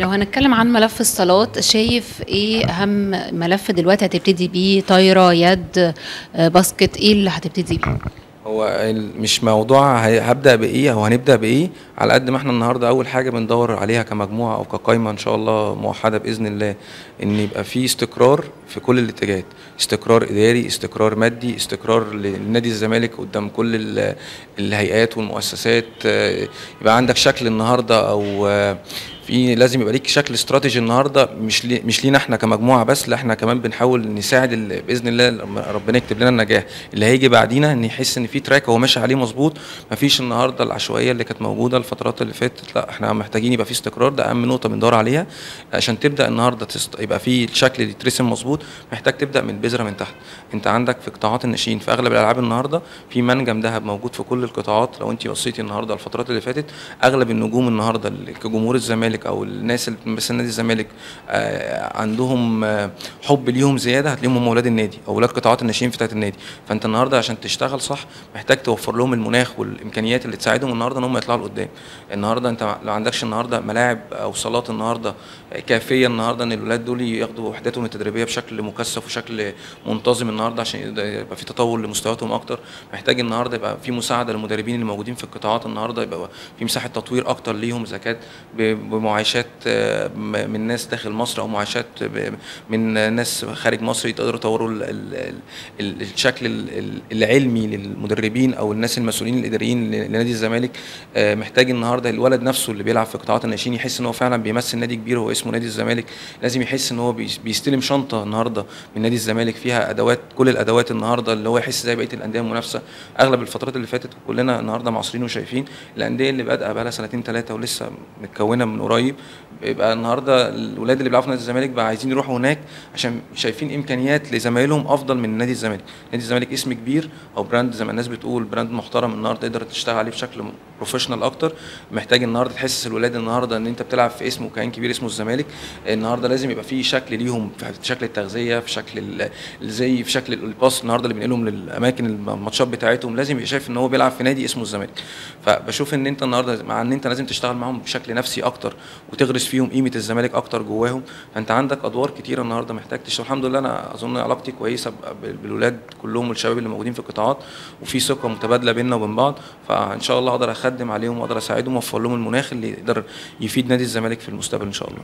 لو هنتكلم عن ملف الصالات شايف إيه أهم ملف دلوقتي هتبتدي بيه؟ طايرة يد آه، باسكت إيه اللي هتبتدي بيه؟ هو مش موضوع ه- هبدأ بإيه أو هنبدأ بإيه؟ على قد ما إحنا النهاردة أول حاجة بندور عليها كمجموعة أو كقايمة إن شاء الله موحدة بإذن الله إن يبقى في استقرار في كل الاتجاهات استقرار إداري استقرار مادي استقرار لنادي الزمالك قدام كل ال- الهيئات والمؤسسات آه، يبقى عندك شكل النهاردة أو آه، في لازم يبقى ليك شكل استراتيجي النهارده مش لي مش لينا إحنا كمجموعة بس لا إحنا كمان بنحاول نساعد بإذن الله ربنا يكتب لنا النجاح. اللي هيجي بعدينا إن يحس إن في تراك هو ماشي عليه مظبوط مفيش النهارده العشوائية اللي كانت موجودة الفترات اللي فاتت لا إحنا محتاجين يبقى في استقرار ده أهم نقطة بندور عليها. عشان تبدأ النهارده تست... يبقى في الشكل اللي يترسم مظبوط محتاج تبدأ من البذره من تحت. انت عندك في قطاعات الناشئين في أغلب الألعاب النهارده في منجم ذهب موجود في كل القطاعات لو انت بصيتي النهارده الفترات اللي فاتت أغلب النجوم النهارده كجمهور الزمالك أو الناس اللي بتمثل نادي الزمالك آه، عندهم آه، حب ليهم زيادة هتلاقيهم هم أولاد النادي أو أولاد قطاعات الناشئين بتاعت النادي. فأنت النهارده عشان تشتغل صح محتاج توفر لهم المناخ والإمكانيات اللي تساعدهم النهارده إن هم يطلعوا لقدام. النهارده أنت لو عندكش النهارده ملاعب أو صالات النهارده كافية النهارده إن الولاد دول ياخدوا وحداتهم التدريبية بشكل مكثف وشكل منتظم النهارده عشان يبقى في تطور لمستوياتهم أكتر. محتاج النهارده يبقى في مساعدة للمدربين اللي موجودين في القطاعات النهارده يبقى في مساحة تطوير أكتر ليهم إذا كانت بمعايشات آه، من ناس داخل مصر أو معايشات من ناس خارج مصر يقدروا يطوروا ال- ال- ال- الشكل ال- ال- العلمي للمدربين أو الناس المسؤولين الإداريين لنادي الزمالك آه، محتاج النهارده الولد نفسه اللي بيلعب في قطاعات الناشئين يحس إن هو فعلا بيمثل نادي كبير هو اسمه نادي الزمالك. لازم يحس إن هو بيس- بيستلم شنطة النهارده من نادي الزمالك فيها أدوات كل الأدوات النهارده اللي هو يحس زي بقية الأندية المنافسة. أغلب الفترات اللي فاتت كلنا النهارده معاصرين وشايفين الأندية اللي بادئة بقى لها سنتين ثلاثة ولسه متكونة من قريب بيبقى النهارده الولاد اللي بيلعبوا في نادي الزمالك بقى عايزين يروحوا هناك عشان شايفين إمكانيات لزمايلهم أفضل من نادي الزمالك. نادي الزمالك اسم كبير أو brand زي ما الناس بتقول brand محترم النهارده تقدر تشتغل عليه بشكل professional أكتر. محتاج النهارده تحسس الولاد النهارده إن أنت بتلعب في اسم وكيان كبير اسمه الزمالك. النهارده لازم يبقى في شكل ليهم في شكل التغذية في شكل ال- الزي في شكل الباص النهارده اللي بينقلهم للأماكن الماتشات بتاعتهم. لازم يبقى شايف إن هو بيلعب في نادي اسمه الزمالك. فبشوف إن أنت النهارده مع إن أنت لازم تشتغل معاهم بشكل نفسي أكتر. وتغرس فيهم قيمة الزمالك أكتر جواهم. فأنت عندك أدوار كتيرة النهارده محتاج تشتغل. الحمد لله أنا أظن علاقتي كويسة بالولاد كلهم والشباب اللي موجودين في القطاعات وفي ثقة متبادلة بيننا وبين بعض. فإن شاء الله أقدر أخدم عليهم وأقدر أساعدهم وأوفر لهم المناخ اللي يقدر يفيد نادي الزمالك في المستقبل إن شاء الله.